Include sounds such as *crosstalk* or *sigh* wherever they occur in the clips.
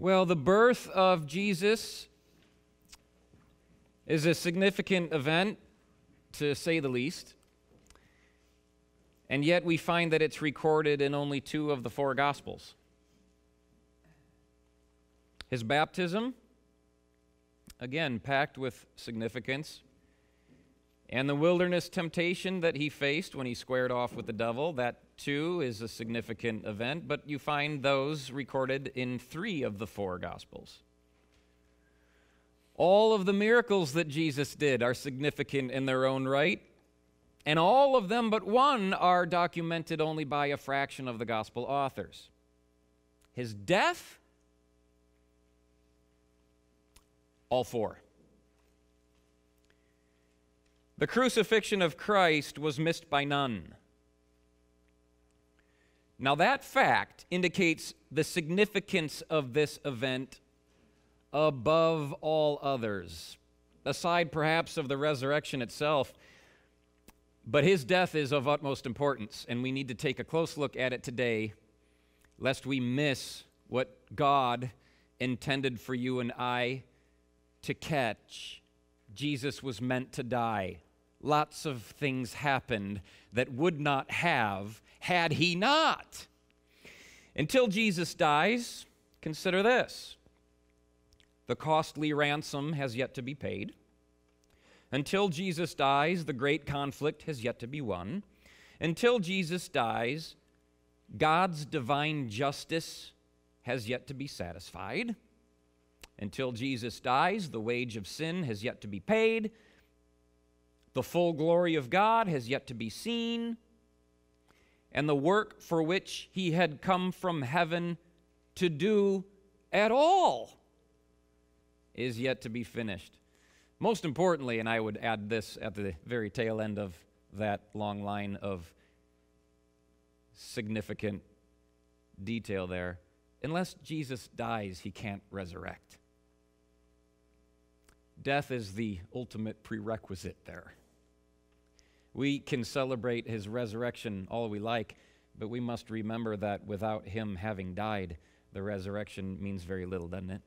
Well, the birth of Jesus is a significant event, to say the least. And yet we find that it's recorded in only two of the four Gospels. His baptism, again, packed with significance. And the wilderness temptation that he faced when he squared off with the devil, that too is a significant event, but you find those recorded in three of the four Gospels. All of the miracles that Jesus did are significant in their own right, and all of them but one are documented only by a fraction of the Gospel authors. His death, all four. The crucifixion of Christ was missed by none. Now, that fact indicates the significance of this event above all others, aside perhaps of the resurrection itself. But his death is of utmost importance, and we need to take a close look at it today, lest we miss what God intended for you and I to catch. Jesus was meant to die. Lots of things happened that would not have had he not. Until Jesus dies, consider this the costly ransom has yet to be paid. Until Jesus dies, the great conflict has yet to be won. Until Jesus dies, God's divine justice has yet to be satisfied. Until Jesus dies, the wage of sin has yet to be paid. The full glory of God has yet to be seen and the work for which he had come from heaven to do at all is yet to be finished. Most importantly, and I would add this at the very tail end of that long line of significant detail there, unless Jesus dies, he can't resurrect. Death is the ultimate prerequisite there. We can celebrate his resurrection all we like, but we must remember that without him having died, the resurrection means very little, doesn't it?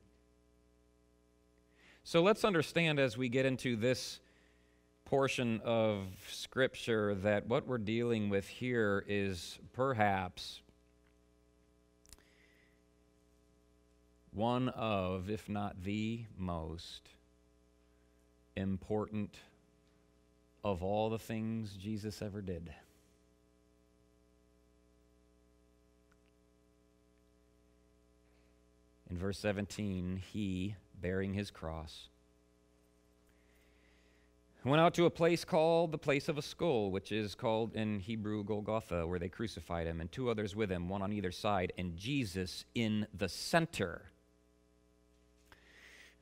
So let's understand as we get into this portion of Scripture that what we're dealing with here is perhaps one of, if not the most important of all the things Jesus ever did. In verse 17, he, bearing his cross, went out to a place called the place of a skull, which is called in Hebrew Golgotha, where they crucified him, and two others with him, one on either side, and Jesus in the center.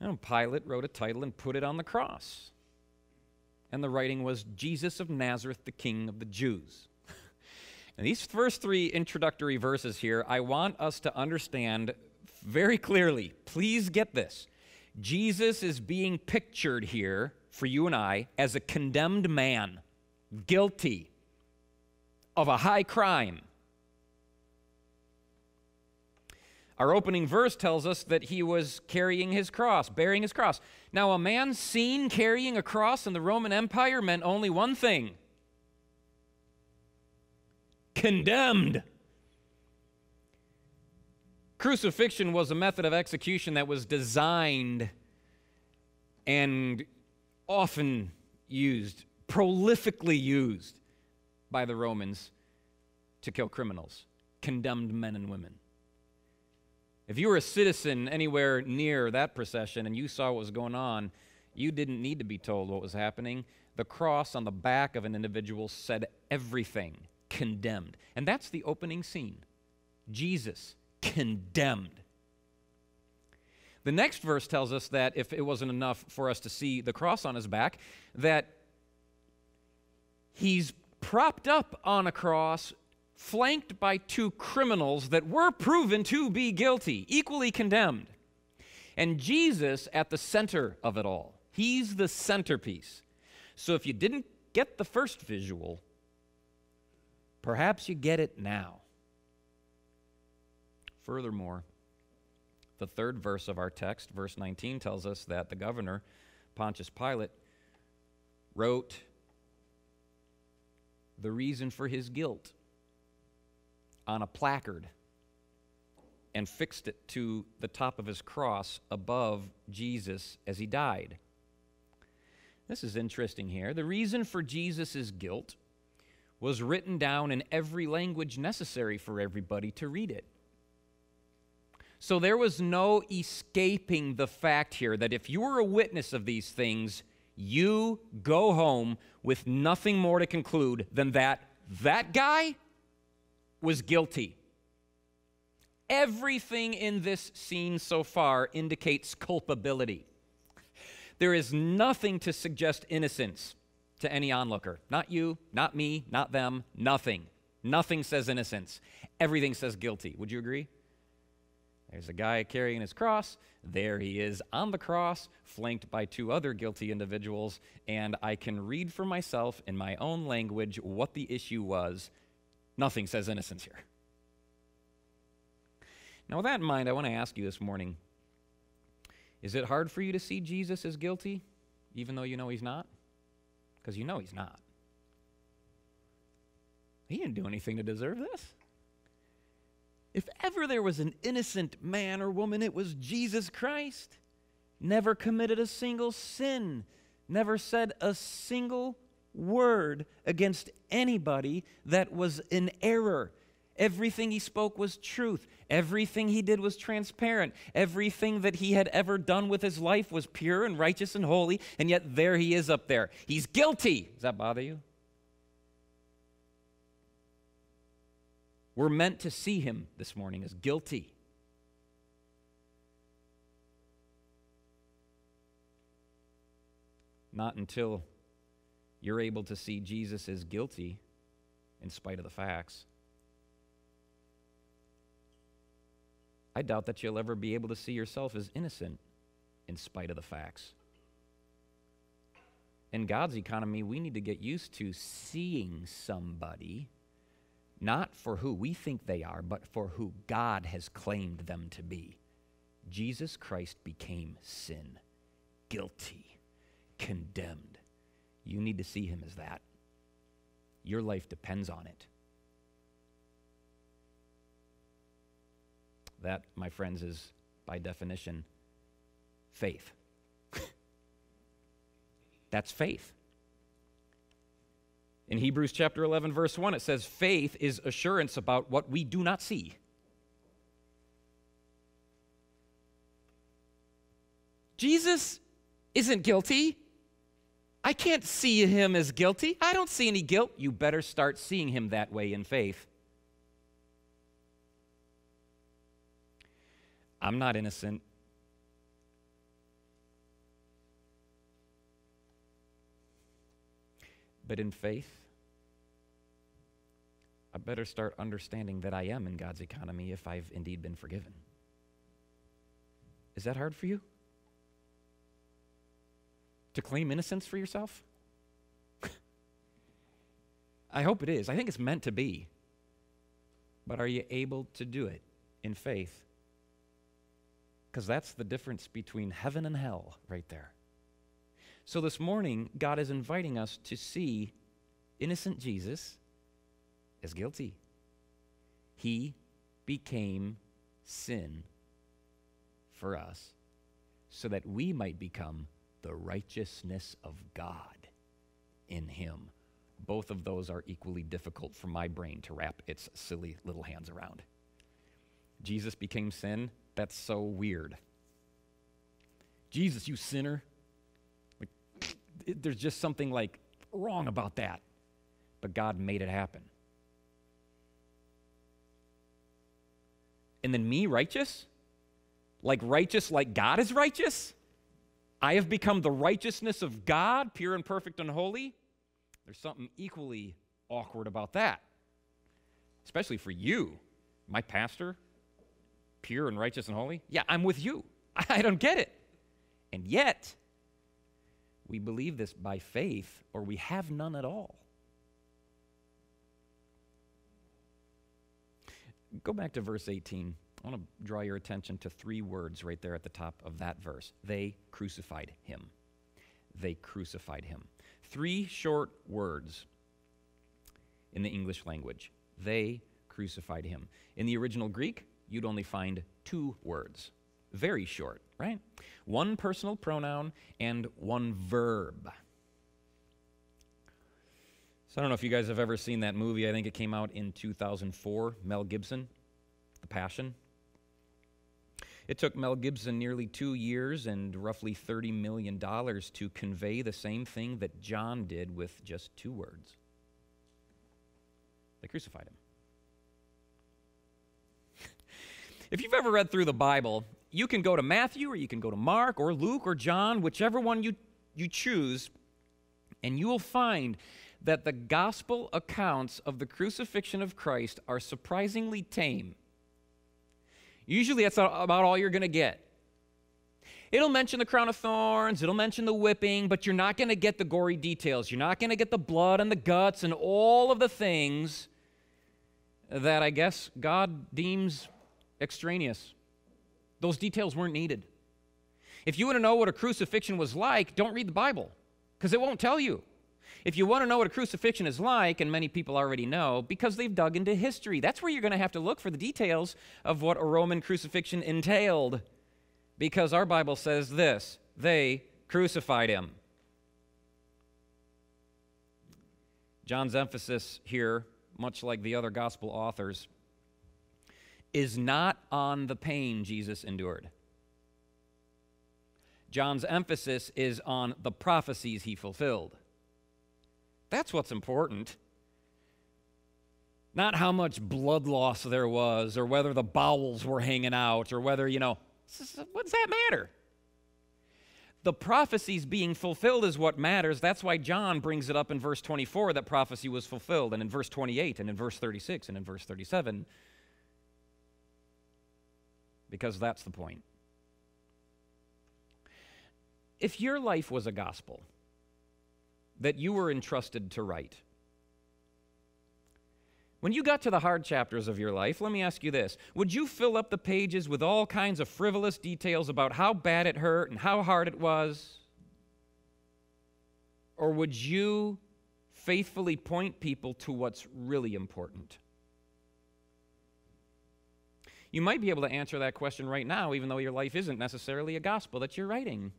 And Pilate wrote a title and put it on the cross and the writing was Jesus of Nazareth, the King of the Jews. *laughs* and these first three introductory verses here, I want us to understand very clearly. Please get this. Jesus is being pictured here for you and I as a condemned man, guilty of a high crime. Our opening verse tells us that he was carrying his cross, bearing his cross. Now, a man seen carrying a cross in the Roman Empire meant only one thing condemned. Crucifixion was a method of execution that was designed and often used, prolifically used by the Romans to kill criminals, condemned men and women. If you were a citizen anywhere near that procession and you saw what was going on, you didn't need to be told what was happening. The cross on the back of an individual said everything condemned. And that's the opening scene Jesus condemned. The next verse tells us that if it wasn't enough for us to see the cross on his back, that he's propped up on a cross flanked by two criminals that were proven to be guilty, equally condemned. And Jesus at the center of it all. He's the centerpiece. So if you didn't get the first visual, perhaps you get it now. Furthermore, The third verse of our text, verse 19, tells us that the governor, Pontius Pilate, wrote the reason for his guilt on a placard and fixed it to the top of his cross above Jesus as he died. This is interesting here. The reason for Jesus' guilt was written down in every language necessary for everybody to read it. So there was no escaping the fact here that if you were a witness of these things, you go home with nothing more to conclude than that that guy was guilty. Everything in this scene so far indicates culpability. There is nothing to suggest innocence to any onlooker. Not you, not me, not them, nothing. Nothing says innocence. Everything says guilty. Would you agree? There's a guy carrying his cross. There he is on the cross, flanked by two other guilty individuals, and I can read for myself in my own language what the issue was. Nothing says innocence here. Now, with that in mind, I want to ask you this morning is it hard for you to see Jesus as guilty, even though you know he's not? Because you know he's not. He didn't do anything to deserve this. If ever there was an innocent man or woman, it was Jesus Christ. Never committed a single sin, never said a single word against anybody that was in error. Everything he spoke was truth. Everything he did was transparent. Everything that he had ever done with his life was pure and righteous and holy, and yet there he is up there. He's guilty. Does that bother you? We're meant to see him this morning as guilty. Not until you're able to see Jesus as guilty in spite of the facts. I doubt that you'll ever be able to see yourself as innocent in spite of the facts. In God's economy, we need to get used to seeing somebody not for who we think they are, but for who God has claimed them to be. Jesus Christ became sin, guilty, condemned. You need to see him as that. Your life depends on it. That, my friends, is by definition faith. *laughs* That's faith. In Hebrews chapter 11, verse 1, it says, Faith is assurance about what we do not see. Jesus isn't guilty. I can't see him as guilty. I don't see any guilt. You better start seeing him that way in faith. I'm not innocent. But in faith, I better start understanding that I am in God's economy if I've indeed been forgiven. Is that hard for you? To claim innocence for yourself? *laughs* I hope it is. I think it's meant to be. But are you able to do it in faith? Because that's the difference between heaven and hell right there. So this morning, God is inviting us to see innocent Jesus as guilty. He became sin for us so that we might become the righteousness of God in him. Both of those are equally difficult for my brain to wrap its silly little hands around. Jesus became sin that's so weird. Jesus, you sinner. Like, there's just something like wrong about that. But God made it happen. And then me, righteous? Like righteous, like God is righteous? I have become the righteousness of God, pure and perfect and holy. There's something equally awkward about that, especially for you, my pastor, pure and righteous and holy? Yeah, I'm with you. *laughs* I don't get it. And yet, we believe this by faith, or we have none at all. Go back to verse 18 I want to draw your attention to three words right there at the top of that verse. They crucified him. They crucified him. Three short words in the English language. They crucified him. In the original Greek, you'd only find two words. Very short, right? One personal pronoun and one verb. So I don't know if you guys have ever seen that movie. I think it came out in 2004, Mel Gibson, The Passion. It took Mel Gibson nearly two years and roughly $30 million to convey the same thing that John did with just two words. They crucified him. if you've ever read through the Bible, you can go to Matthew or you can go to Mark or Luke or John, whichever one you, you choose, and you will find that the gospel accounts of the crucifixion of Christ are surprisingly tame. Usually that's about all you're going to get. It'll mention the crown of thorns, it'll mention the whipping, but you're not going to get the gory details. You're not going to get the blood and the guts and all of the things that I guess God deems extraneous. Those details weren't needed. If you want to know what a crucifixion was like, don't read the Bible because it won't tell you. If you want to know what a crucifixion is like, and many people already know because they've dug into history, that's where you're going to have to look for the details of what a Roman crucifixion entailed. Because our Bible says this they crucified him. John's emphasis here, much like the other gospel authors, is not on the pain Jesus endured. John's emphasis is on the prophecies he fulfilled. That's what's important. Not how much blood loss there was, or whether the bowels were hanging out, or whether, you know, what does that matter? The prophecies being fulfilled is what matters. That's why John brings it up in verse 24 that prophecy was fulfilled, and in verse 28, and in verse 36, and in verse 37, because that's the point. If your life was a gospel, that you were entrusted to write. When you got to the hard chapters of your life, let me ask you this Would you fill up the pages with all kinds of frivolous details about how bad it hurt and how hard it was? Or would you faithfully point people to what's really important? You might be able to answer that question right now, even though your life isn't necessarily a gospel that you're writing.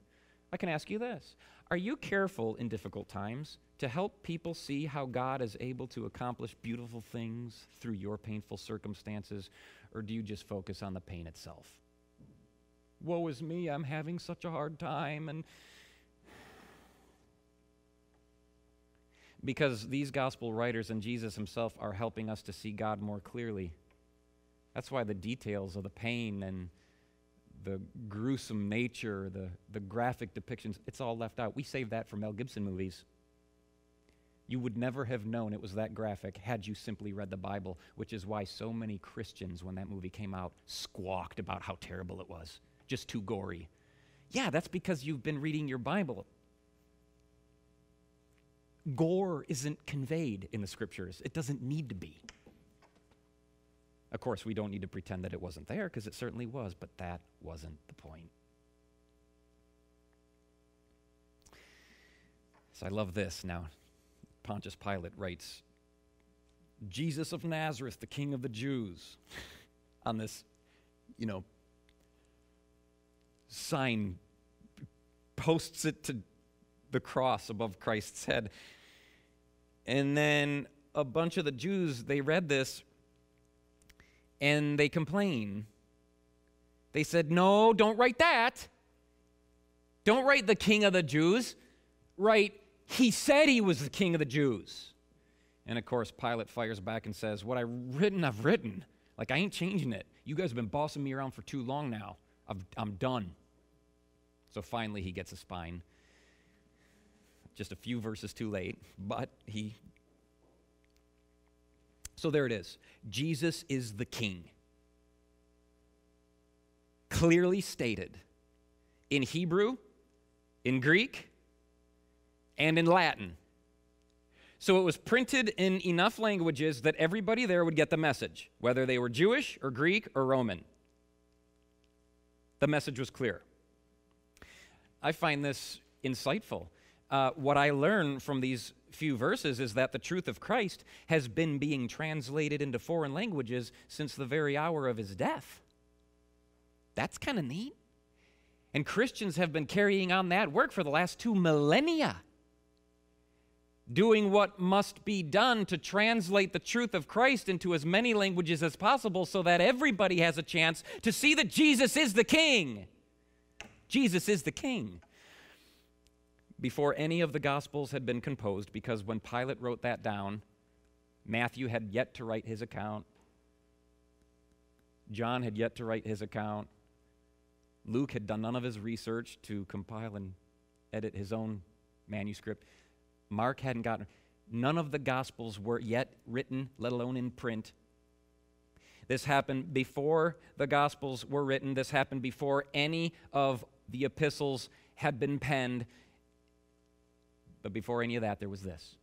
I can ask you this are you careful in difficult times to help people see how God is able to accomplish beautiful things through your painful circumstances, or do you just focus on the pain itself? Woe is me, I'm having such a hard time, and because these gospel writers and Jesus himself are helping us to see God more clearly. That's why the details of the pain and the gruesome nature, the, the graphic depictions, it's all left out. We saved that for Mel Gibson movies. You would never have known it was that graphic had you simply read the Bible, which is why so many Christians, when that movie came out, squawked about how terrible it was. Just too gory. Yeah, that's because you've been reading your Bible. Gore isn't conveyed in the scriptures, it doesn't need to be. Of course, we don't need to pretend that it wasn't there because it certainly was, but that wasn't the point. So I love this now. Pontius Pilate writes Jesus of Nazareth, the King of the Jews, *laughs* on this, you know, sign, posts it to the cross above Christ's head. And then a bunch of the Jews, they read this and they complain. They said, No, don't write that. Don't write the king of the Jews. Write, He said he was the king of the Jews. And of course, Pilate fires back and says, What I've written, I've written. Like, I ain't changing it. You guys have been bossing me around for too long now. i am done. So finally, he gets a spine. Just a few verses too late, but he so there it is. Jesus is the king. Clearly stated in Hebrew, in Greek, and in Latin. So it was printed in enough languages that everybody there would get the message, whether they were Jewish or Greek or Roman. The message was clear. I find this insightful. Uh, what I learn from these few verses is that the truth of Christ has been being translated into foreign languages since the very hour of his death. That's kind of neat. And Christians have been carrying on that work for the last two millennia, doing what must be done to translate the truth of Christ into as many languages as possible so that everybody has a chance to see that Jesus is the King. Jesus is the King. Before any of the Gospels had been composed, because when Pilate wrote that down, Matthew had yet to write his account, John had yet to write his account, Luke had done none of his research to compile and edit his own manuscript. Mark hadn't gotten, none of the Gospels were yet written, let alone in print. This happened before the Gospels were written. This happened before any of the epistles had been penned. But before any of that, there was this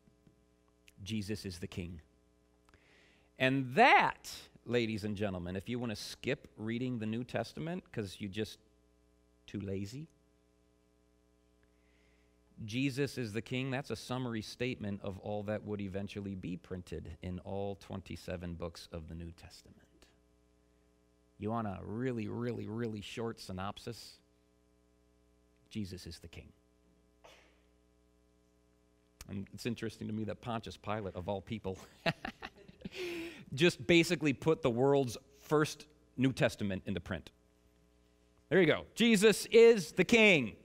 Jesus is the King. And that, ladies and gentlemen, if you want to skip reading the New Testament because you're just too lazy? Jesus is the king. That's a summary statement of all that would eventually be printed in all 27 books of the New Testament. You want a really, really, really short synopsis? Jesus is the king. And it's interesting to me that Pontius Pilate, of all people, *laughs* just basically put the world's first New Testament into print. There you go. Jesus is the King.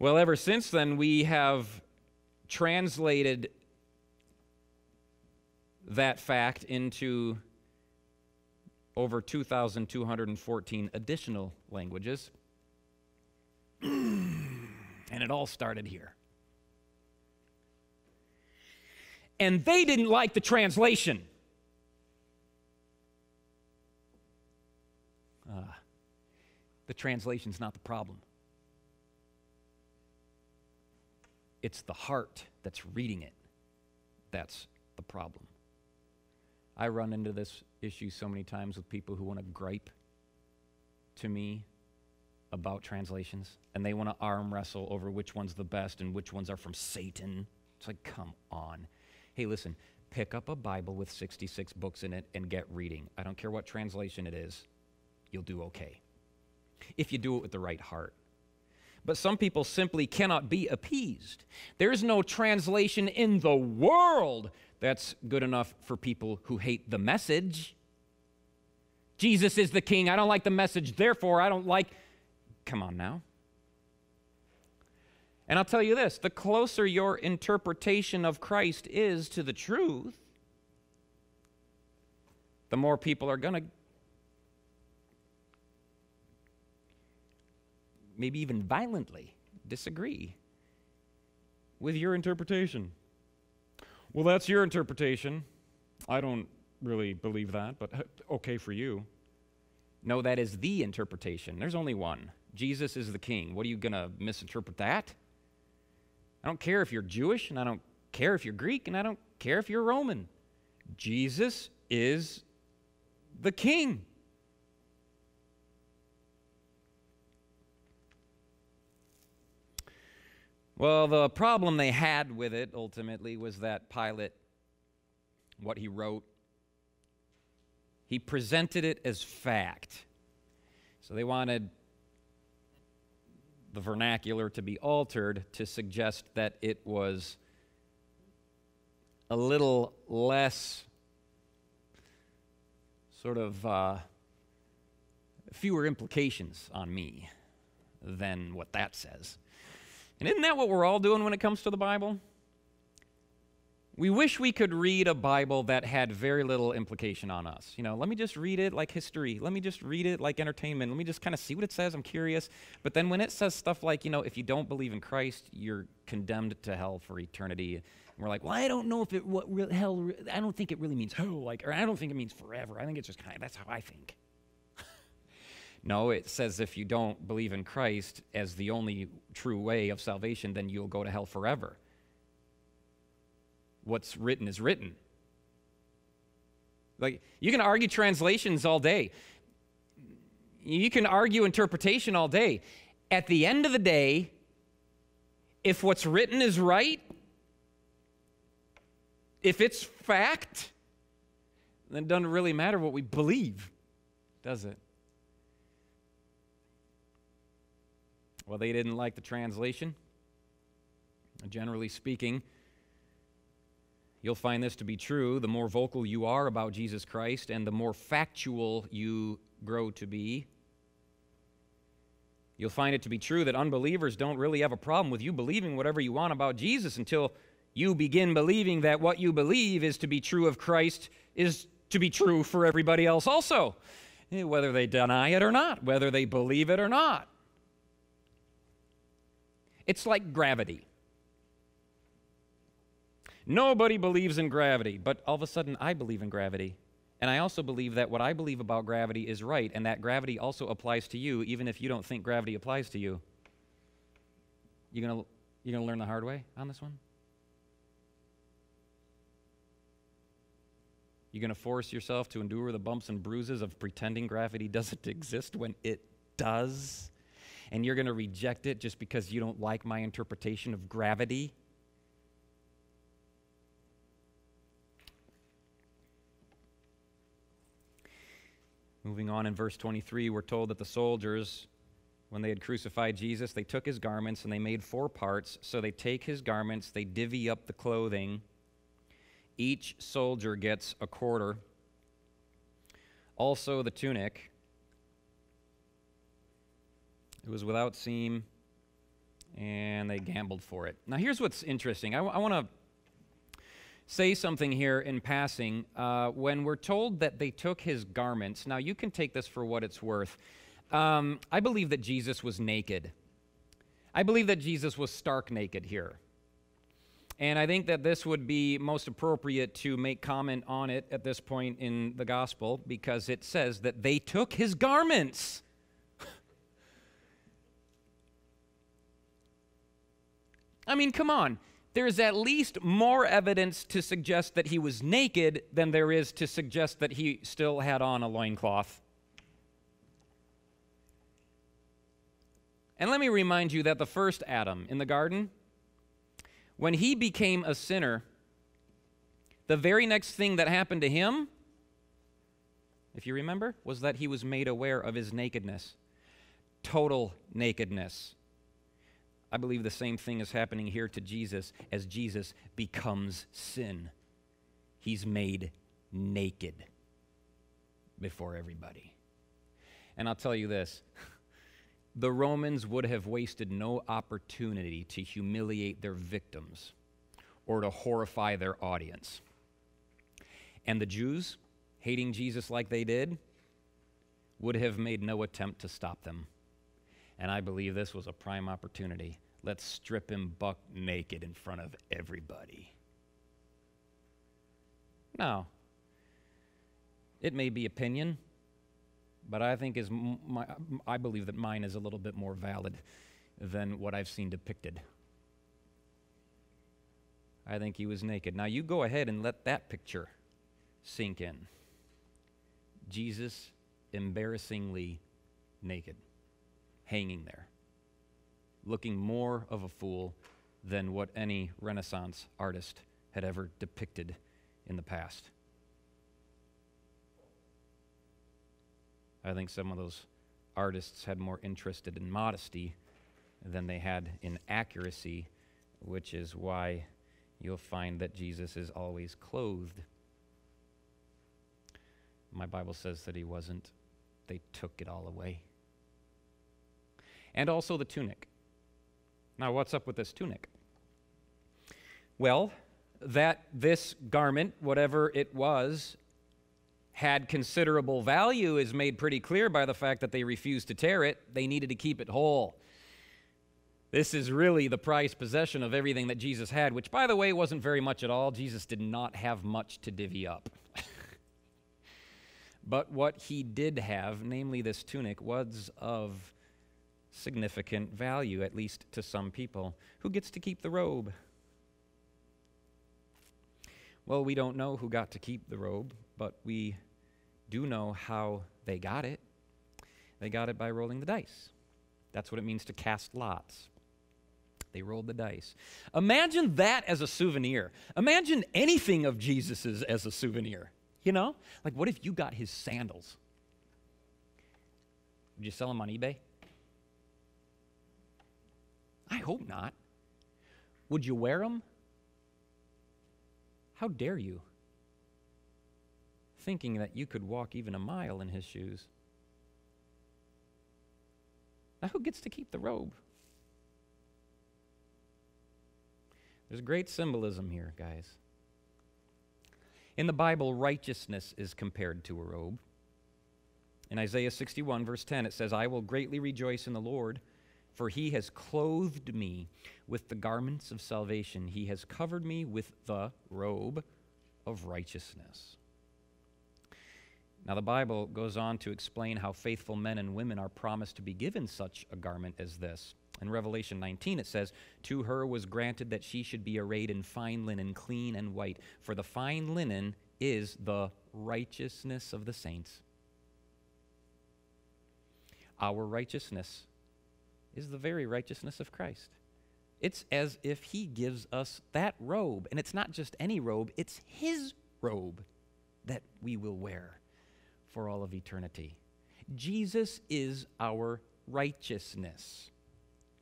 Well, ever since then, we have translated that fact into over 2,214 additional languages. *clears throat* and it all started here. And they didn't like the translation. Uh, the translation's not the problem. It's the heart that's reading it that's the problem. I run into this issue so many times with people who want to gripe to me about translations and they want to arm wrestle over which one's the best and which ones are from Satan. It's like, come on. Hey, listen, pick up a Bible with 66 books in it and get reading. I don't care what translation it is you'll do okay. If you do it with the right heart. But some people simply cannot be appeased. There's no translation in the world that's good enough for people who hate the message. Jesus is the king. I don't like the message, therefore, I don't like. Come on now. And I'll tell you this the closer your interpretation of Christ is to the truth, the more people are going to maybe even violently, disagree with your interpretation. Well, that's your interpretation. I don't really believe that, but uh, okay for you. No, that is the interpretation. There's only one. Jesus is the king. What are you going to misinterpret that? I don't care if you're Jewish, and I don't care if you're Greek, and I don't care if you're Roman. Jesus is the king. Well, the problem they had with it ultimately was that Pilate, what he wrote, he presented it as fact. So they wanted the vernacular to be altered to suggest that it was a little less sort of uh, fewer implications on me than what that says. And isn't that what we're all doing when it comes to the Bible? We wish we could read a Bible that had very little implication on us. You know, let me just read it like history. Let me just read it like entertainment. Let me just kind of see what it says. I'm curious. But then when it says stuff like, you know, if you don't believe in Christ, you're condemned to hell for eternity. And we're like, well, I don't know if it what hell. I don't think it really means hell. Like, or I don't think it means forever. I think it's just kind of that's how I think. *laughs* No, it says if you don't believe in Christ as the only true way of salvation, then you'll go to hell forever. What's written is written. Like, you can argue translations all day. You can argue interpretation all day. At the end of the day, if what's written is right, if it's fact, then it doesn't really matter what we believe, does it? Well, they didn't like the translation. Generally speaking, you'll find this to be true. The more vocal you are about Jesus Christ and the more factual you grow to be, you'll find it to be true that unbelievers don't really have a problem with you believing whatever you want about Jesus until you begin believing that what you believe is to be true of Christ is to be true for everybody else also, eh, whether they deny it or not, whether they believe it or not. It's like gravity. Nobody believes in gravity, but all of a sudden I believe in gravity. And I also believe that what I believe about gravity is right, and that gravity also applies to you, even if you don't think gravity applies to you. You gonna you gonna learn the hard way on this one? You're gonna force yourself to endure the bumps and bruises of pretending gravity *laughs* doesn't exist when it does? And you're gonna reject it just because you don't like my interpretation of gravity? Moving on in verse 23, we're told that the soldiers, when they had crucified Jesus, they took his garments and they made four parts. So they take his garments, they divvy up the clothing. Each soldier gets a quarter. Also, the tunic. It was without seam, and they gambled for it. Now, here's what's interesting. I, w- I want to say something here in passing. Uh, when we're told that they took his garments, now you can take this for what it's worth. Um, I believe that Jesus was naked. I believe that Jesus was stark naked here. And I think that this would be most appropriate to make comment on it at this point in the gospel because it says that they took his garments. *laughs* I mean, come on there's at least more evidence to suggest that he was naked than there is to suggest that he still had on a loincloth. And let me remind you that the first Adam in the garden, when he became a sinner, the very next thing that happened to him, if you remember, was that he was made aware of his nakedness. Total nakedness. I believe the same thing is happening here to Jesus as Jesus becomes sin. He's made naked before everybody. And I'll tell you this *laughs* the Romans would have wasted no opportunity to humiliate their victims or to horrify their audience. And the Jews, hating Jesus like they did, would have made no attempt to stop them. And I believe this was a prime opportunity. Let's strip him buck naked in front of everybody. Now, it may be opinion, but I think is my, I believe that mine is a little bit more valid than what I've seen depicted. I think he was naked. Now you go ahead and let that picture sink in. Jesus embarrassingly naked hanging there, looking more of a fool than what any Renaissance artist had ever depicted in the past. I think some of those artists had more interested in modesty than they had in accuracy, which is why you'll find that Jesus is always clothed. My Bible says that he wasn't. They took it all away and also the tunic. Now, what's up with this tunic? Well, that this garment, whatever it was, had considerable value is made pretty clear by the fact that they refused to tear it. They needed to keep it whole. This is really the prized possession of everything that Jesus had, which, by the way, wasn't very much at all. Jesus did not have much to divvy up. *laughs* but what he did have, namely this tunic, was of significant value, at least to some people. Who gets to keep the robe? Well, we don't know who got to keep the robe, but we do know how they got it. They got it by rolling the dice. That's what it means to cast lots. They rolled the dice. Imagine that as a souvenir. Imagine anything of Jesus's as a souvenir. You know? Like, what if you got his sandals? Would you sell them on eBay? I hope not. Would you wear them? How dare you? Thinking that you could walk even a mile in his shoes. Now, who gets to keep the robe? There's great symbolism here, guys. In the Bible, righteousness is compared to a robe. In Isaiah 61, verse 10, it says, I will greatly rejoice in the Lord, for he has clothed me with the garments of salvation. He has covered me with the robe of righteousness. Now, the Bible goes on to explain how faithful men and women are promised to be given such a garment as this. In Revelation 19, it says, To her was granted that she should be arrayed in fine linen, clean and white, for the fine linen is the righteousness of the saints. Our righteousness is the very righteousness of Christ. It's as if He gives us that robe, and it's not just any robe, it's His robe that we will wear for all of eternity. Jesus is our righteousness.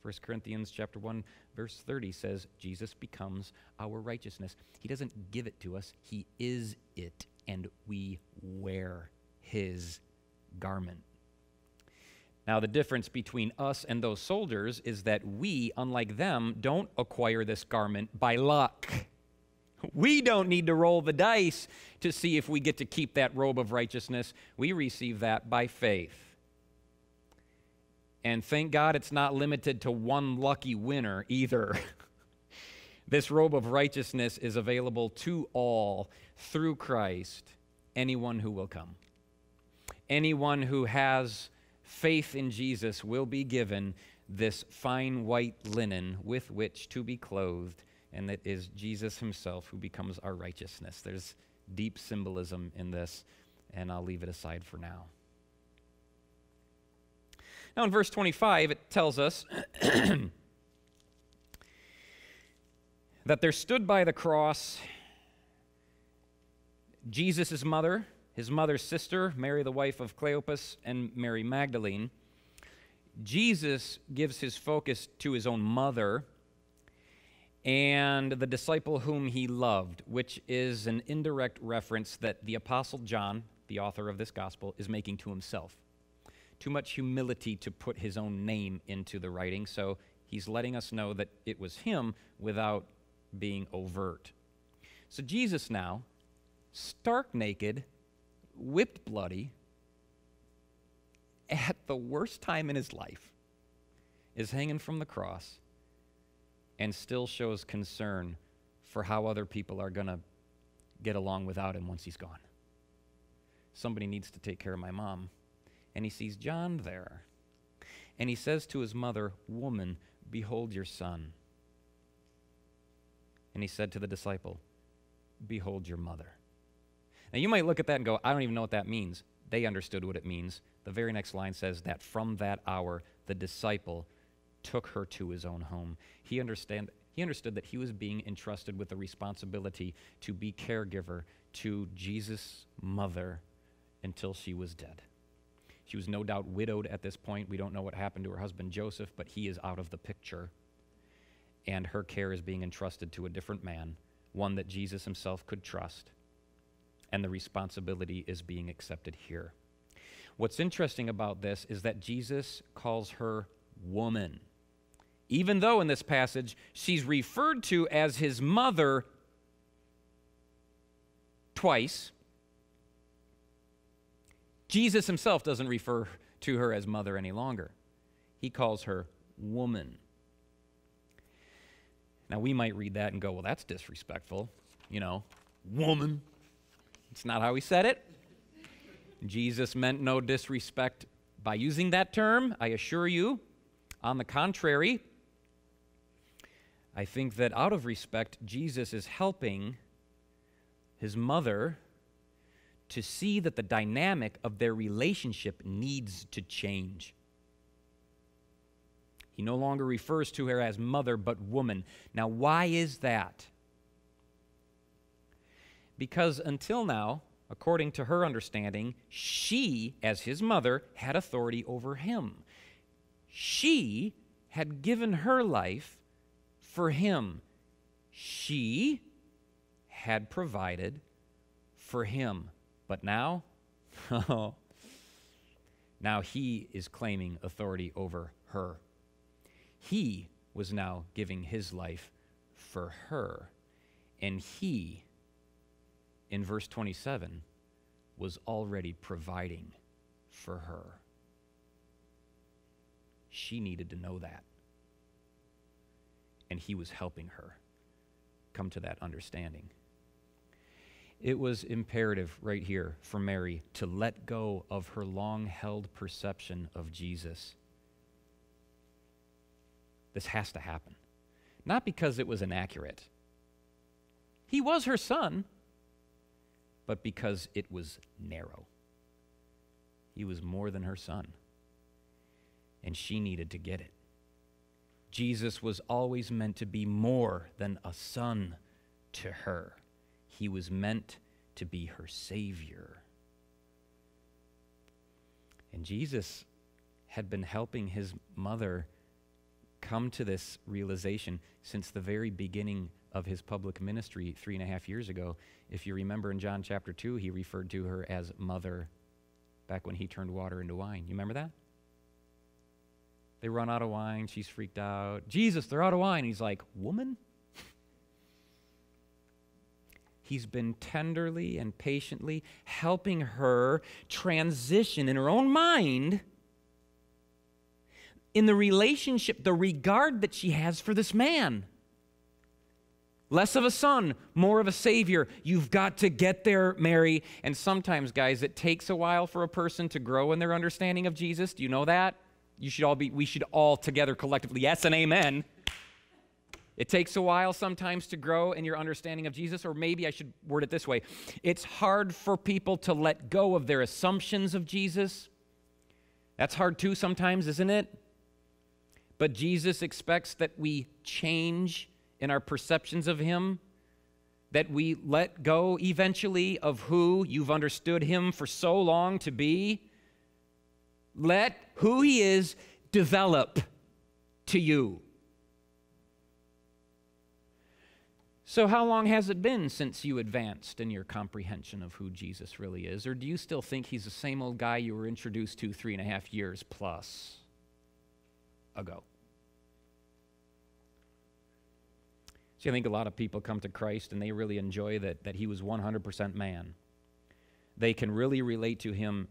1 Corinthians chapter 1 verse 30 says Jesus becomes our righteousness. He doesn't give it to us, he is it and we wear his garment. Now, the difference between us and those soldiers is that we, unlike them, don't acquire this garment by luck. We don't need to roll the dice to see if we get to keep that robe of righteousness. We receive that by faith. And thank God it's not limited to one lucky winner either. *laughs* this robe of righteousness is available to all through Christ, anyone who will come. Anyone who has faith in Jesus will be given this fine white linen with which to be clothed, and it is Jesus himself who becomes our righteousness. There's deep symbolism in this, and I'll leave it aside for now. Now, in verse 25, it tells us *clears throat* that there stood by the cross Jesus' mother, his mother's sister, Mary, the wife of Cleopas, and Mary Magdalene. Jesus gives his focus to his own mother and the disciple whom he loved, which is an indirect reference that the Apostle John, the author of this gospel, is making to himself too much humility to put his own name into the writing, so he's letting us know that it was him without being overt. So Jesus now, stark naked, whipped bloody, at the worst time in his life, is hanging from the cross and still shows concern for how other people are going to get along without him once he's gone. Somebody needs to take care of my mom and he sees John there. And he says to his mother, Woman, behold your son. And he said to the disciple, Behold your mother. Now you might look at that and go, I don't even know what that means. They understood what it means. The very next line says that from that hour, the disciple took her to his own home. He, understand, he understood that he was being entrusted with the responsibility to be caregiver to Jesus' mother until she was dead. She was no doubt widowed at this point. We don't know what happened to her husband Joseph, but he is out of the picture. And her care is being entrusted to a different man, one that Jesus himself could trust. And the responsibility is being accepted here. What's interesting about this is that Jesus calls her woman. Even though in this passage she's referred to as his mother twice, Jesus himself doesn't refer to her as mother any longer, he calls her woman. Now, we might read that and go, well, that's disrespectful. You know, woman. It's not how he said it. Jesus meant no disrespect by using that term, I assure you. On the contrary, I think that out of respect, Jesus is helping his mother to see that the dynamic of their relationship needs to change. He no longer refers to her as mother, but woman. Now, why is that? Because until now, according to her understanding, she, as his mother, had authority over him. She had given her life for him. She had provided for him. But now, *laughs* now he is claiming authority over her. He was now giving his life for her. And he, in verse 27, was already providing for her. She needed to know that. And he was helping her come to that understanding. It was imperative right here for Mary to let go of her long held perception of Jesus this has to happen. Not because it was inaccurate. He was her son, but because it was narrow. He was more than her son, and she needed to get it. Jesus was always meant to be more than a son to her, he was meant to be her Savior. And Jesus had been helping his mother come to this realization since the very beginning of his public ministry three and a half years ago. If you remember in John chapter 2, he referred to her as mother back when he turned water into wine. You remember that? They run out of wine. She's freaked out. Jesus, they're out of wine. He's like, Woman? *laughs* He's been tenderly and patiently helping her transition in her own mind in the relationship, the regard that she has for this man. Less of a son, more of a savior. You've got to get there, Mary. And sometimes, guys, it takes a while for a person to grow in their understanding of Jesus. Do you know that? You should all be, we should all together collectively, yes and amen. It takes a while sometimes to grow in your understanding of Jesus, or maybe I should word it this way it's hard for people to let go of their assumptions of Jesus. That's hard too sometimes, isn't it? But Jesus expects that we change in our perceptions of Him, that we let go eventually of who you've understood Him for so long to be. Let who He is develop to you. So, how long has it been since you advanced in your comprehension of who Jesus really is? Or do you still think he's the same old guy you were introduced to three and a half years plus ago? See, I think a lot of people come to Christ and they really enjoy that, that he was 100% man. They can really relate to him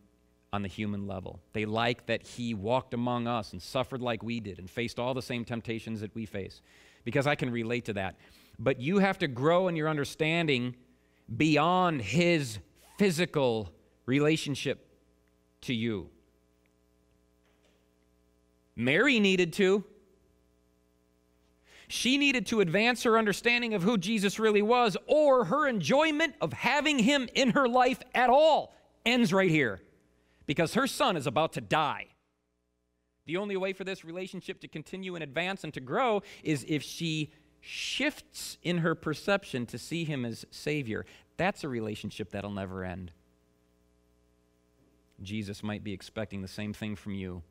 on the human level. They like that he walked among us and suffered like we did and faced all the same temptations that we face because I can relate to that. But you have to grow in your understanding beyond his physical relationship to you. Mary needed to. She needed to advance her understanding of who Jesus really was, or her enjoyment of having him in her life at all ends right here because her son is about to die. The only way for this relationship to continue and advance and to grow is if she shifts in her perception to see him as Savior. That's a relationship that'll never end. Jesus might be expecting the same thing from you.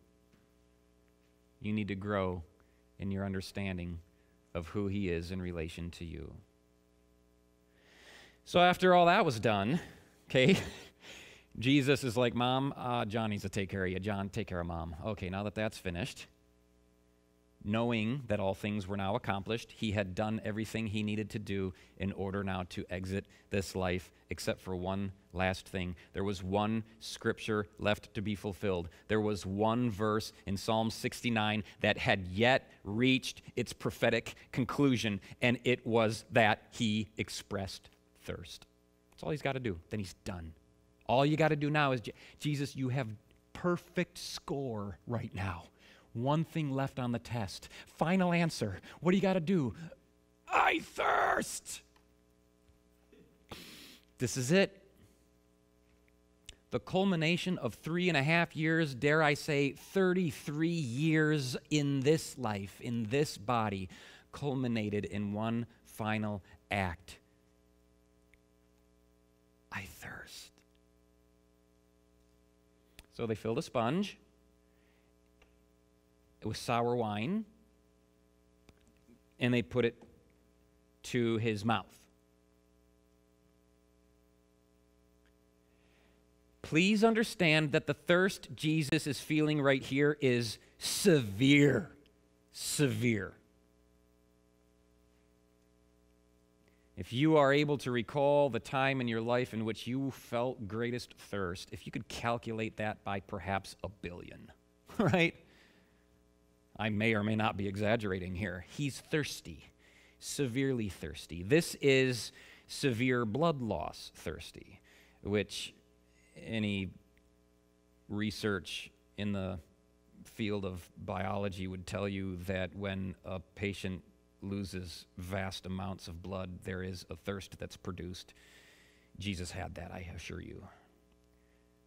You need to grow in your understanding of who he is in relation to you. So after all that was done, okay, *laughs* Jesus is like, Mom, uh, John needs to take care of you. John, take care of mom. Okay, now that that's finished, knowing that all things were now accomplished, he had done everything he needed to do in order now to exit this life, except for one last thing. There was one scripture left to be fulfilled. There was one verse in Psalm 69 that had yet reached its prophetic conclusion, and it was that he expressed thirst. That's all he's got to do. Then he's done. All you got to do now is, Jesus, you have perfect score right now. One thing left on the test. Final answer. What do you got to do? I thirst. This is it. the culmination of three and a half years, dare I say, 33 years in this life, in this body, culminated in one final act. I thirst. So they filled a sponge. It was sour wine. And they put it to his mouth. Please understand that the thirst Jesus is feeling right here is severe. Severe. If you are able to recall the time in your life in which you felt greatest thirst, if you could calculate that by perhaps a billion, *laughs* right? I may or may not be exaggerating here. He's thirsty, severely thirsty. This is severe blood loss thirsty, which any research in the field of biology would tell you that when a patient loses vast amounts of blood, there is a thirst that's produced. Jesus had that, I assure you.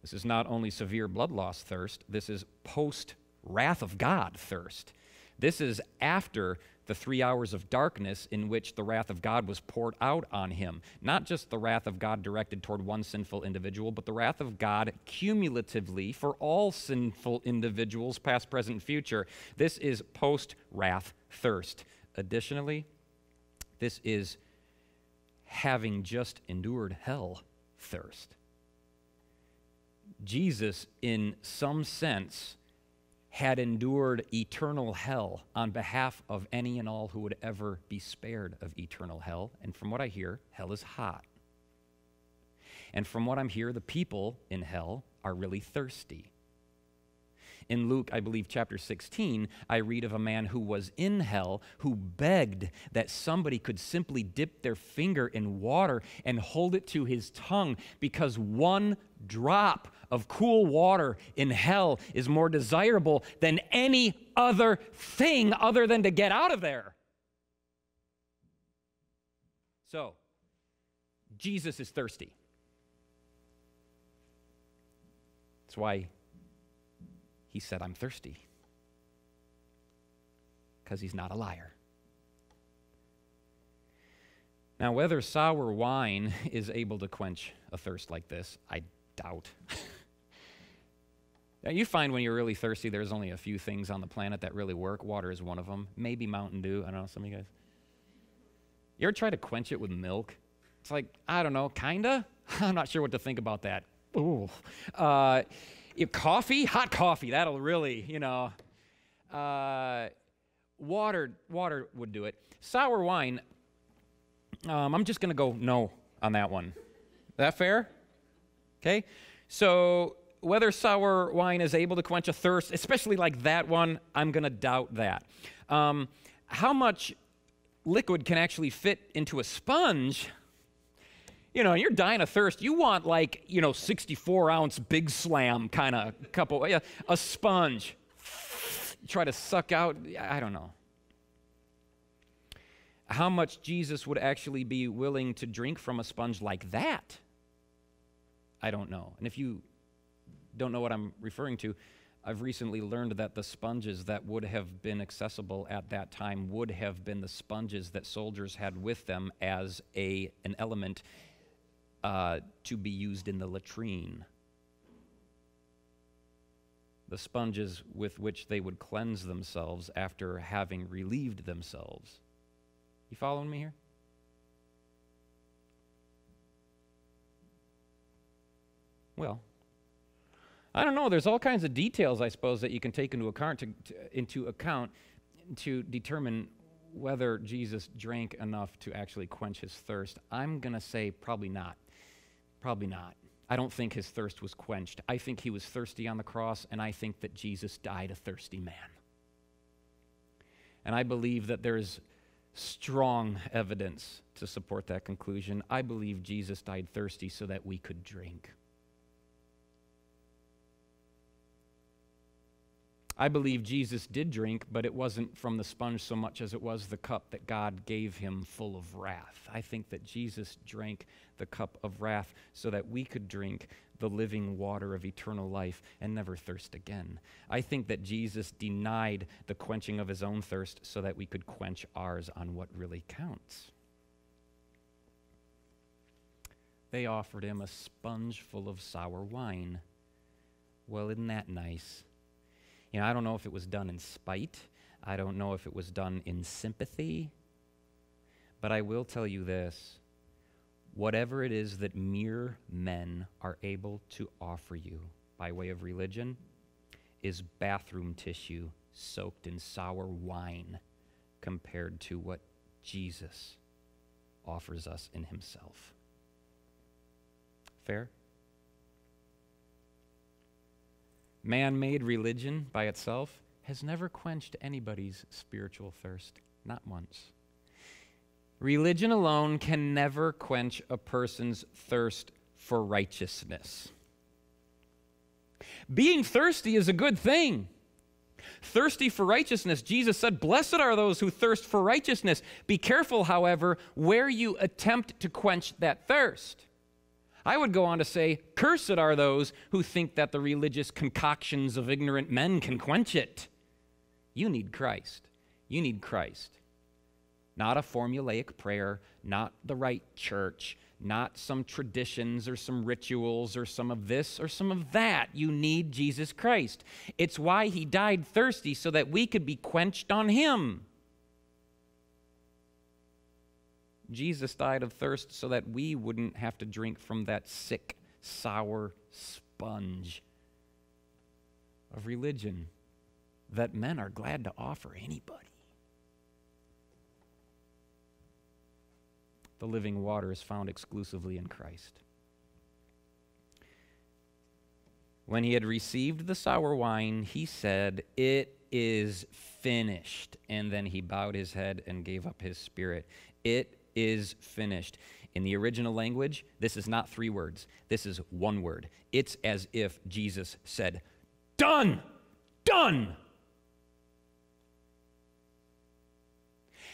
This is not only severe blood loss thirst, this is post wrath of God thirst. This is after the three hours of darkness in which the wrath of God was poured out on him. Not just the wrath of God directed toward one sinful individual, but the wrath of God cumulatively for all sinful individuals, past, present, future. This is post wrath thirst. Additionally, this is having just endured hell thirst. Jesus, in some sense, had endured eternal hell on behalf of any and all who would ever be spared of eternal hell. And from what I hear, hell is hot. And from what I'm hear, the people in hell are really thirsty. In Luke, I believe, chapter 16, I read of a man who was in hell who begged that somebody could simply dip their finger in water and hold it to his tongue because one drop of cool water in hell is more desirable than any other thing other than to get out of there. So, Jesus is thirsty. That's why he said, I'm thirsty. Because he's not a liar. Now, whether sour wine *laughs* is able to quench a thirst like this, I doubt. *laughs* now, you find when you're really thirsty, there's only a few things on the planet that really work. Water is one of them. Maybe Mountain Dew. I don't know, some of you guys. You ever try to quench it with milk? It's like, I don't know, kinda? *laughs* I'm not sure what to think about that. Ooh. Uh, coffee, hot coffee, that'll really, you know. Uh, water, water would do it. Sour wine, um, I'm just going to go no on that one. That fair? Okay. So whether sour wine is able to quench a thirst, especially like that one, I'm going to doubt that. Um, how much liquid can actually fit into a sponge? You know, you're dying of thirst. You want like, you know, 64 ounce big slam kind of couple, yeah, a sponge. Try to suck out, I don't know. How much Jesus would actually be willing to drink from a sponge like that? I don't know. And if you don't know what I'm referring to, I've recently learned that the sponges that would have been accessible at that time would have been the sponges that soldiers had with them as a, an element uh, to be used in the latrine. The sponges with which they would cleanse themselves after having relieved themselves. You following me here? Well, I don't know. There's all kinds of details, I suppose, that you can take into account to, to, into account to determine whether Jesus drank enough to actually quench his thirst. I'm going to say probably not. Probably not. I don't think his thirst was quenched. I think he was thirsty on the cross, and I think that Jesus died a thirsty man. And I believe that there's strong evidence to support that conclusion. I believe Jesus died thirsty so that we could drink. I believe Jesus did drink, but it wasn't from the sponge so much as it was the cup that God gave him full of wrath. I think that Jesus drank the cup of wrath so that we could drink the living water of eternal life and never thirst again. I think that Jesus denied the quenching of his own thirst so that we could quench ours on what really counts. They offered him a sponge full of sour wine. Well, isn't that nice? You know, I don't know if it was done in spite. I don't know if it was done in sympathy. But I will tell you this whatever it is that mere men are able to offer you by way of religion is bathroom tissue soaked in sour wine compared to what Jesus offers us in Himself. Fair? Man made religion by itself has never quenched anybody's spiritual thirst, not once. Religion alone can never quench a person's thirst for righteousness. Being thirsty is a good thing. Thirsty for righteousness, Jesus said, Blessed are those who thirst for righteousness. Be careful, however, where you attempt to quench that thirst. I would go on to say, Cursed are those who think that the religious concoctions of ignorant men can quench it. You need Christ. You need Christ. Not a formulaic prayer, not the right church, not some traditions or some rituals or some of this or some of that. You need Jesus Christ. It's why he died thirsty so that we could be quenched on him. Jesus died of thirst so that we wouldn't have to drink from that sick, sour sponge of religion that men are glad to offer anybody. The living water is found exclusively in Christ. When he had received the sour wine, he said, It is finished. And then he bowed his head and gave up his spirit. It is finished. In the original language, this is not three words, this is one word. It's as if Jesus said, Done! Done!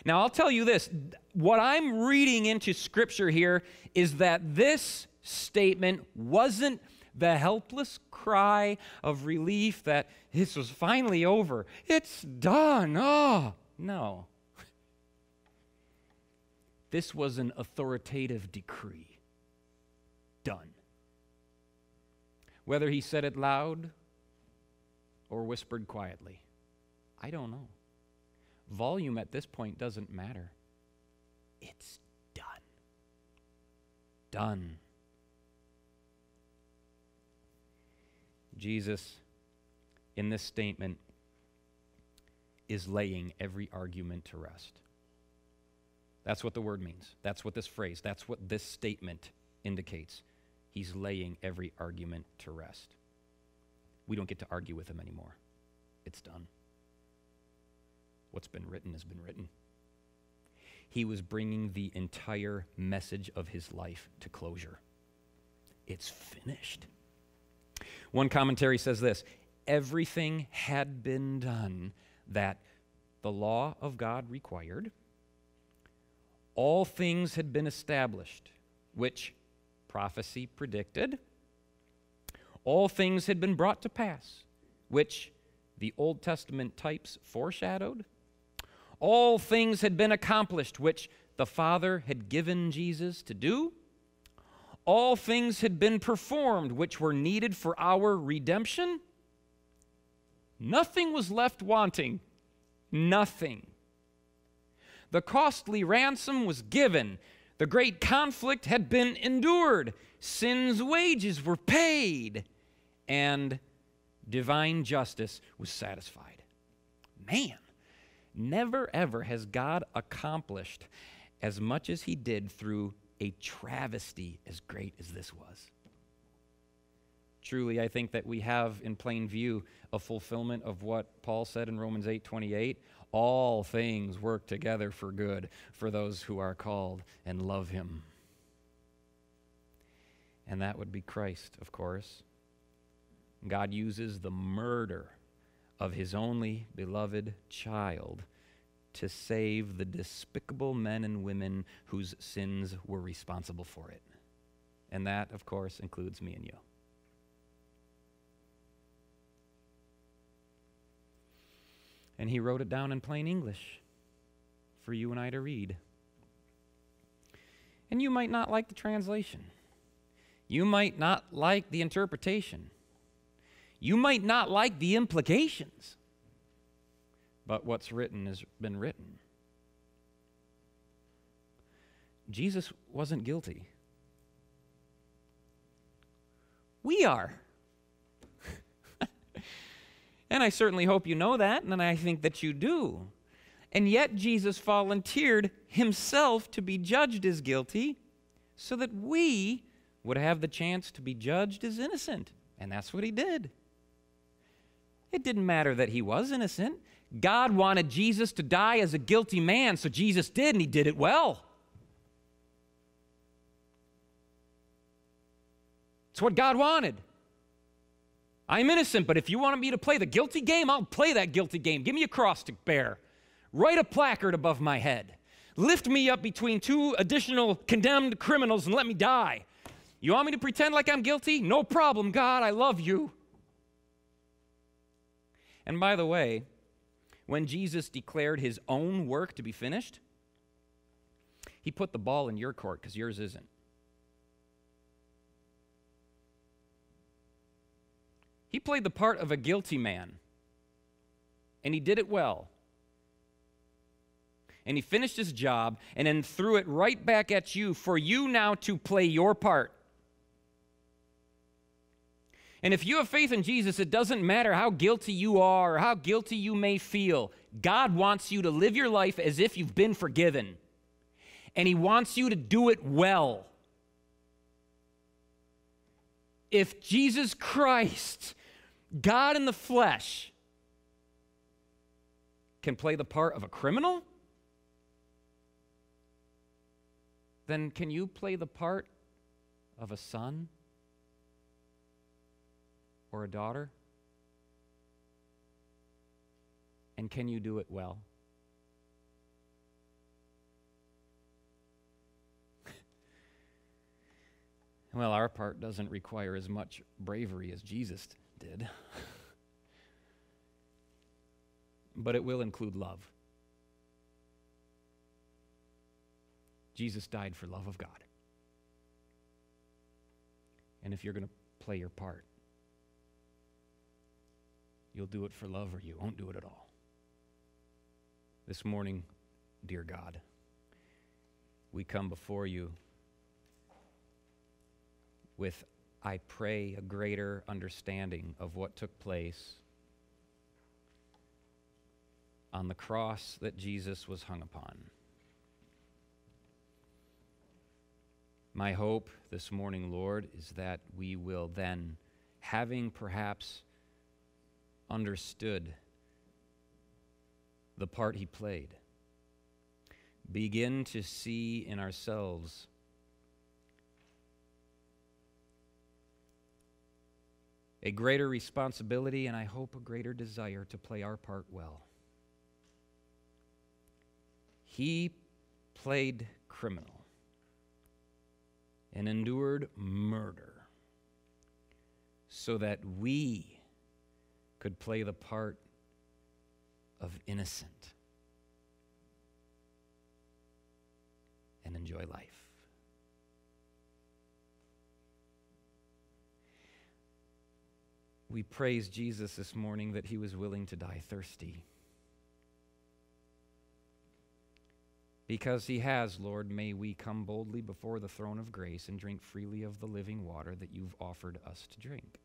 Now, I'll tell you this what I'm reading into Scripture here is that this statement wasn't the helpless cry of relief that this was finally over. It's done. Oh, no. This was an authoritative decree. Done. Whether he said it loud or whispered quietly, I don't know. Volume at this point doesn't matter. It's done. Done. Jesus, in this statement, is laying every argument to rest. That's what the word means. That's what this phrase, that's what this statement indicates. He's laying every argument to rest. We don't get to argue with him anymore. It's done. What's been written has been written. He was bringing the entire message of his life to closure. It's finished. One commentary says this everything had been done that the law of God required all things had been established, which prophecy predicted. All things had been brought to pass, which the Old Testament types foreshadowed. All things had been accomplished, which the Father had given Jesus to do. All things had been performed, which were needed for our redemption. Nothing was left wanting. Nothing. The costly ransom was given. The great conflict had been endured. Sin's wages were paid. And divine justice was satisfied. Man, never ever has God accomplished as much as he did through a travesty as great as this was. Truly, I think that we have in plain view a fulfillment of what Paul said in Romans 8 28 all things work together for good for those who are called and love him. And that would be Christ, of course. God uses the murder of his only beloved child to save the despicable men and women whose sins were responsible for it. And that, of course, includes me and you. And he wrote it down in plain English for you and I to read. And you might not like the translation. You might not like the interpretation. You might not like the implications. But what's written has been written. Jesus wasn't guilty. We are. And I certainly hope you know that, and I think that you do. And yet, Jesus volunteered himself to be judged as guilty so that we would have the chance to be judged as innocent. And that's what he did. It didn't matter that he was innocent. God wanted Jesus to die as a guilty man, so Jesus did, and he did it well. It's what God wanted. I'm innocent, but if you want me to play the guilty game, I'll play that guilty game. Give me a cross to bear. Write a placard above my head. Lift me up between two additional condemned criminals and let me die. You want me to pretend like I'm guilty? No problem, God. I love you. And by the way, when Jesus declared his own work to be finished, he put the ball in your court because yours isn't. He played the part of a guilty man, and he did it well. And he finished his job and then threw it right back at you for you now to play your part. And if you have faith in Jesus, it doesn't matter how guilty you are or how guilty you may feel. God wants you to live your life as if you've been forgiven. And He wants you to do it well. If Jesus Christ, God in the flesh, can play the part of a criminal, then can you play the part of a son? or a daughter? And can you do it well? *laughs* well, our part doesn't require as much bravery as Jesus did, *laughs* but it will include love. Jesus died for love of God. And if you're going to play your part, You'll do it for love or you won't do it at all. This morning, dear God, we come before you with, I pray, a greater understanding of what took place on the cross that Jesus was hung upon. My hope this morning, Lord, is that we will then, having perhaps understood the part he played. Begin to see in ourselves a greater responsibility and I hope a greater desire to play our part well. He played criminal and endured murder so that we could play the part of innocent and enjoy life. We praise Jesus this morning that he was willing to die thirsty. Because he has, Lord, may we come boldly before the throne of grace and drink freely of the living water that you've offered us to drink.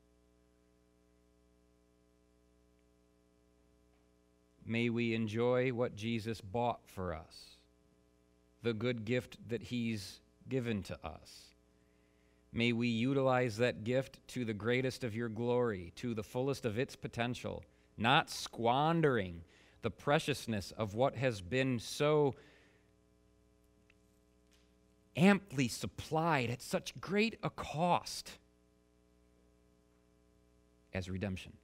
May we enjoy what Jesus bought for us, the good gift that He's given to us. May we utilize that gift to the greatest of your glory, to the fullest of its potential, not squandering the preciousness of what has been so amply supplied at such great a cost as redemption.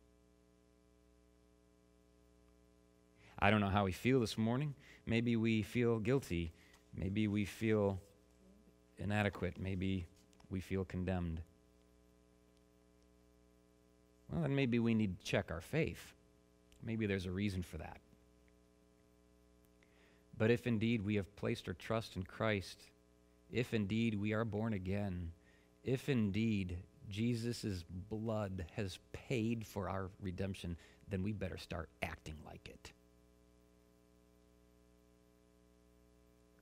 I don't know how we feel this morning. Maybe we feel guilty. Maybe we feel inadequate. Maybe we feel condemned. Well, then maybe we need to check our faith. Maybe there's a reason for that. But if indeed we have placed our trust in Christ, if indeed we are born again, if indeed Jesus' blood has paid for our redemption, then we better start acting like it.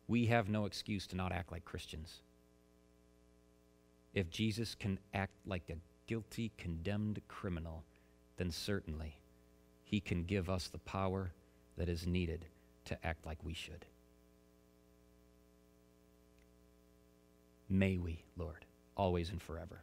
We have no excuse to not act like Christians. If Jesus can act like a guilty, condemned criminal, then certainly he can give us the power that is needed to act like we should. May we, Lord, always and forever.